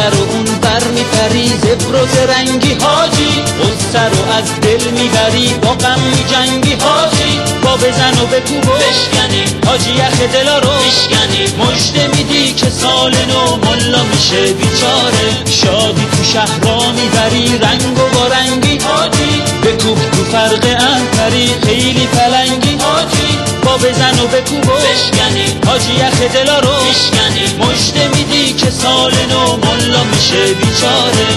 بر و اون بر میپری زبر و زرنگی حاجی. غصه رو از دل می‌بری با غم میجنگی حاجی. با بزن و بکوب و بشکنی حاجی یخ دلا رو بشکنی. مجده میدی که سال نو ملا میشه بیچاره. شادی تو شهرها می‌بری رنگ و با رنگی حاجی. بکوب تو فرق انتری خیلی پلنگی حاجی. با بزن و بکوب و بشکنی حاجی یخ دلا رو بشکنی. مجده سال نو ملا میشه بیچاره.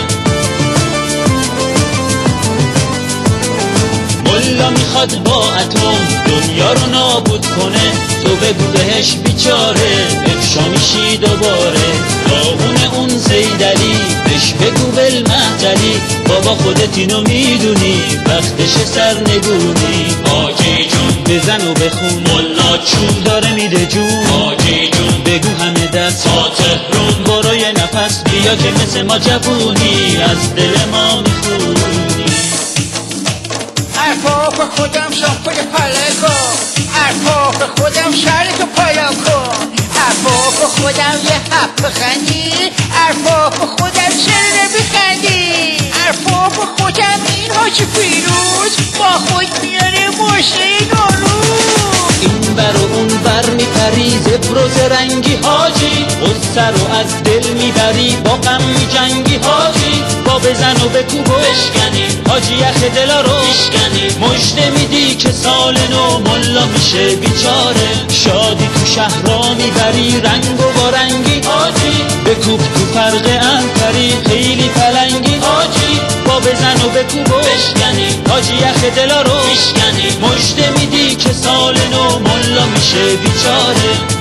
ملا می‌خواد با اتم دنیا رو نابود کنه. تو بگو بهش بیچاره افشا میشی دوباره. داغون اون زیدلی بهش بگو بالمحجلی بابا خودت اینو می‌دونی وقتش سرنگونی. ملا چون داره میده جون. حاجی جون. بگو همه دست. تا تهرون برو یه نفس بیا که مثل ما جوونی. از دل ما می‌خونی. حرفا به خودم شاپای پله کن. حرفا به خودم شرک پایا کن. حرفا به خودم یه حب بخندی. حرفا به خودم زبر و زرنگی حاجی. غصه رو از دل می‌بری با غم میجنگی حاجی. با بزن و بکوب و بشکنی. حاجی یخ دلا رو بشکنی. مجده میدی که سال نو ملا میشه بیچاره. شادی تو شهرها می‌بری رنگ و با رنگی حاجی. بکوب تو فرق انتری خیلی پلنگی حاجی. با بزن و بکوب و بشکنی. حاجی یخ دلا رو بشکنی. مجده میدی که سال نو ملا میشه بیچاره